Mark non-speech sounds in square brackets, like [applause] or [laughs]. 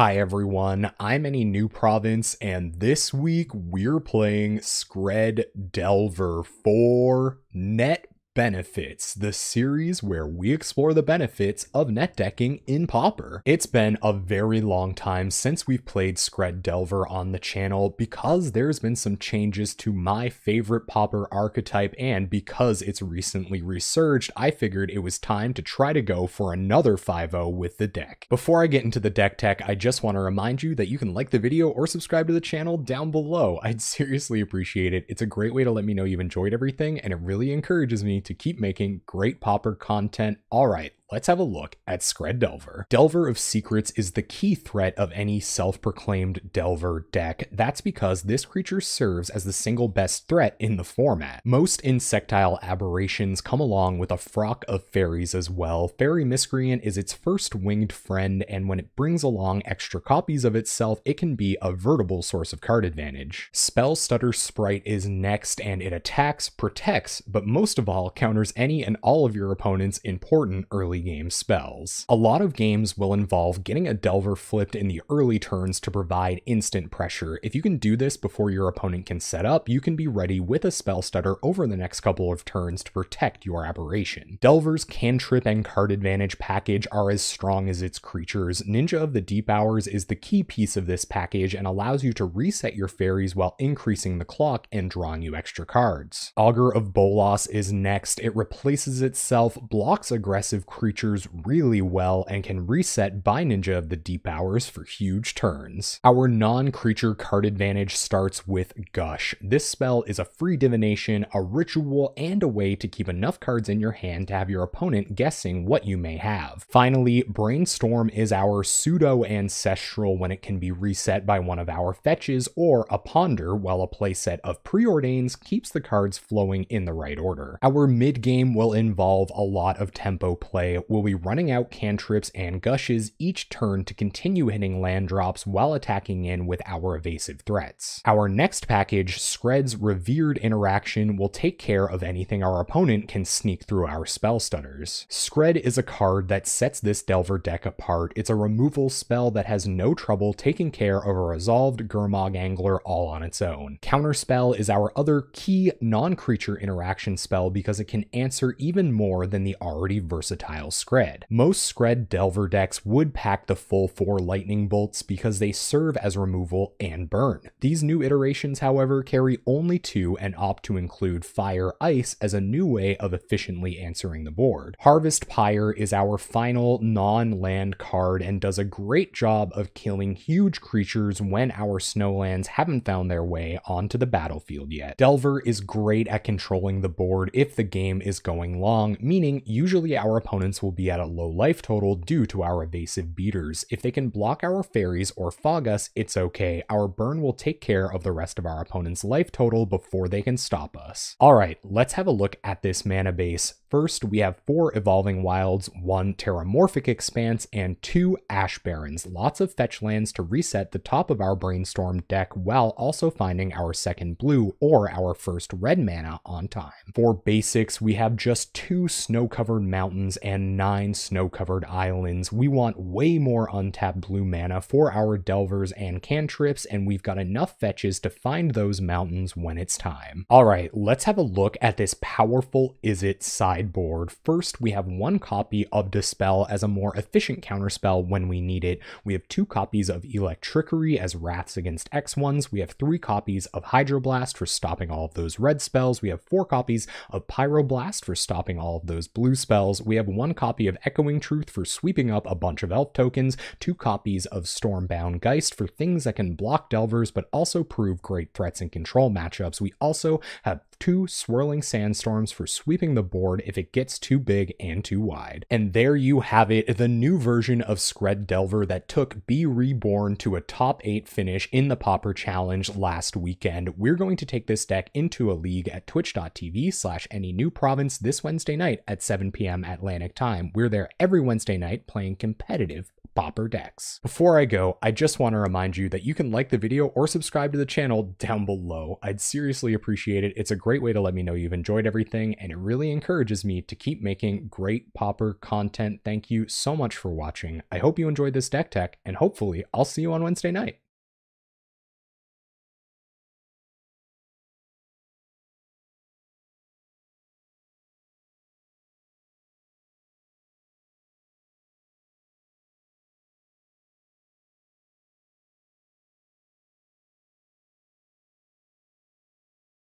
Hi everyone, I'm Any New Province, and this week we're playing Skred Delver for Net Benefits, the series where we explore the benefits of net decking in Pauper. It's been a very long time since we've played Skred Delver on the channel because there's been some changes to my favorite Pauper archetype, and because it's recently resurged, I figured it was time to try to go for another 5-0 with the deck. Before I get into the deck tech, I just want to remind you that you can like the video or subscribe to the channel down below. [laughs] I'd seriously appreciate it. It's a great way to let me know you've enjoyed everything, and it really encourages me to keep making great pauper content. All right, let's have a look at Skred Delver. Delver of Secrets is the key threat of any self-proclaimed Delver deck. That's because this creature serves as the single best threat in the format. Most insectile aberrations come along with a frock of fairies as well. Fairy Miscreant is its first winged friend, and when it brings along extra copies of itself, it can be a veritable source of card advantage. Spellstutter Sprite is next, and it attacks, protects, but most of all counters any and all of your opponent's important early game spells. A lot of games will involve getting a Delver flipped in the early turns to provide instant pressure. If you can do this before your opponent can set up, you can be ready with a Spellstutter over the next couple of turns to protect your aberration. Delver's cantrip and card advantage package are as strong as its creatures. Ninja of the Deep Hours is the key piece of this package and allows you to reset your fairies while increasing the clock and drawing you extra cards. Augur of Bolas is next. It replaces itself, blocks aggressive creatures creatures really well and can reset by Ninja of the Deep Hours for huge turns. Our non-creature card advantage starts with Gush. This spell is a free divination, a ritual, and a way to keep enough cards in your hand to have your opponent guessing what you may have. Finally, Brainstorm is our pseudo-ancestral when it can be reset by one of our fetches or a ponder while a playset of preordains keeps the cards flowing in the right order. Our mid-game will involve a lot of tempo play will be running out cantrips and gushes each turn to continue hitting land drops while attacking in with our evasive threats. Our next package, Skred's Revered Interaction, will take care of anything our opponent can sneak through our Spellstutters. Skred is a card that sets this Delver deck apart. It's a removal spell that has no trouble taking care of a resolved Gurmag Angler all on its own. Counterspell is our other key non-creature interaction spell because it can answer even more than the already versatile Skred. Most Skred Delver decks would pack the full 4 lightning bolts because they serve as removal and burn. These new iterations, however, carry only 2 and opt to include Fire Ice as a new way of efficiently answering the board. Harvest Pyre is our final non-land card and does a great job of killing huge creatures when our snowlands haven't found their way onto the battlefield yet. Delver is great at controlling the board if the game is going long, meaning usually our opponents will be at a low life total due to our evasive beaters. If they can block our fairies or fog us, it's okay. Our burn will take care of the rest of our opponent's life total before they can stop us. Alright, let's have a look at this mana base. First, we have four Evolving Wilds, one Terramorphic Expanse, and two Ash Barrens. Lots of fetch lands to reset the top of our Brainstorm deck while also finding our second blue or our first red mana on time. For basics, we have just two snow-covered mountains and nine snow-covered islands. We want way more untapped blue mana for our Delvers and cantrips, and we've got enough fetches to find those mountains when it's time. Alright, let's have a look at this powerful Izzet side sideboard. First, we have one copy of Dispel as a more efficient counterspell when we need it. We have two copies of Electrickery as Wraths against X1s. We have three copies of Hydroblast for stopping all of those red spells. We have four copies of Pyroblast for stopping all of those blue spells. We have one copy of Echoing Truth for sweeping up a bunch of elf tokens, two copies of Stormbound Geist for things that can block Delvers but also prove great threats and control matchups. We also have two swirling sandstorms for sweeping the board if it gets too big and too wide. And there you have it, the new version of Skred Delver that took BeReborn to a top 8 finish in the Pauper Challenge last weekend. We're going to take this deck into a league at twitch.tv slash any new province this Wednesday night at 7 p.m. Atlantic time. We're there every Wednesday night playing competitive Pauper decks. Before I go, I just want to remind you that you can like the video or subscribe to the channel down below. I'd seriously appreciate it. It's a great way to let me know you've enjoyed everything, and it really encourages me to keep making great Pauper content. Thank you so much for watching. I hope you enjoyed this deck tech, and hopefully I'll see you on Wednesday night.